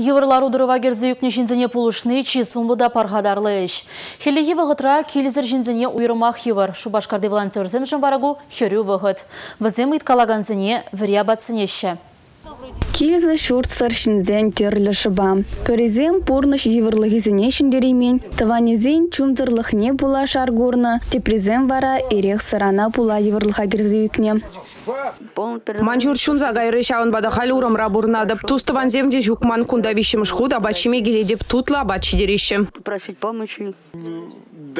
Еврлар удырыва керзе юкне жинзене пулышны чи сумбуда пархадарлы иш. Хелеги вағытра келізір жинзене уйрымақ евр. Шубашкарды волонтерзем жын варагу херю вағыт. Візем иткалаганзене віря батсынеші. Килза шурт саршинзен терлі шыба. Пөрезем пурныш еврлығызіне шіндеремен, таванезен чунзырлықне була шаргурна, тепрезем вара эрех сарана була еврлыға керзе юкне. Манжур чунза гайры шауын бада халі урамра бурнадып. Тустыван земде жукман кунда вишемш худ, абачиме геледеп тутла абачи дереші. просить помощи.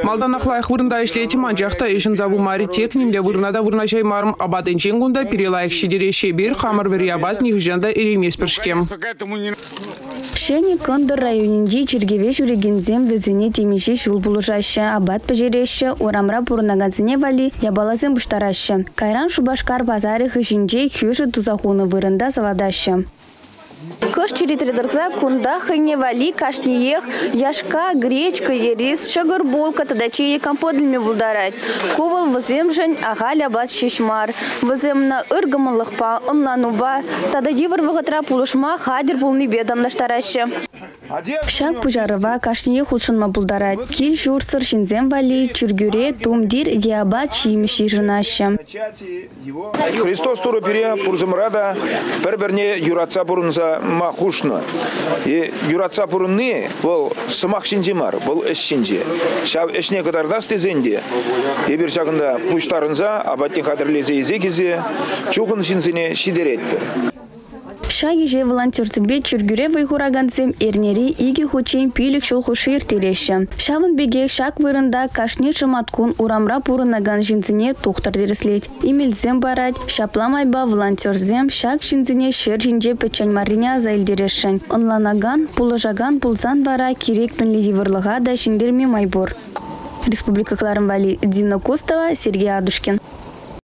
Малданахлайх вырында ишлети манжақта ешін забу мари тек немде вырнада вырнашай марым абатын ченгунда перелайық шидереше бир хамыр вери абат нихжанда элемес піршкем. Шені Кондор районинде чергеве жүрегензем візіне темеше шул булышашы, абат пәжереші, орамра бұрынағанзіне вали, ябалазен бұштарашы. Кайран Шубашкар базары хышинже хюші тузахуны вырында саладашы. Кыш черетердірза кунда хыне вали кашниех, яшка, гречка, ерис, шагыр булка, тадачи комподльме булдарать. Кувал візем жын ағаля бат шешмар. Віземна ыргымылықпа, ымлануба, тада евр вғытра пулышма хадер булны бедамнаштарашы. Шак пужарыва кашние худшынма булдарать. Кил шурсыр шинзем вали, чүргюре, тумдир, диабат чиемши жынашы. Христос туры пере пурзымрада бір-біріне юратса бұрынса махушны. И юратса бұрынны бұл сымақ шинжі мар, бұл іш шинжі. Шав ішне кадарда стезенде. Ебір шағында пуштарынса абаттен қадірлезе езе чуғын. Шаги же волонтерсембе чүргюре вайхурагансем эрнери иги хучен пилік шол хушир тереші. Шавын беге шак вырында кашни шыматкун урамра пурынаган жинзіне тухтар дереслет. Имелзем барать, шапламайба волонтерзем шак жинзіне шер жинже печань мариня азайлдерешін. Онланаган, пулыжаган пулзан бара керек пінлі еврлыға да шиндерме майбор. Республика Кларымвали Дина Костова, Сергей Адушкин.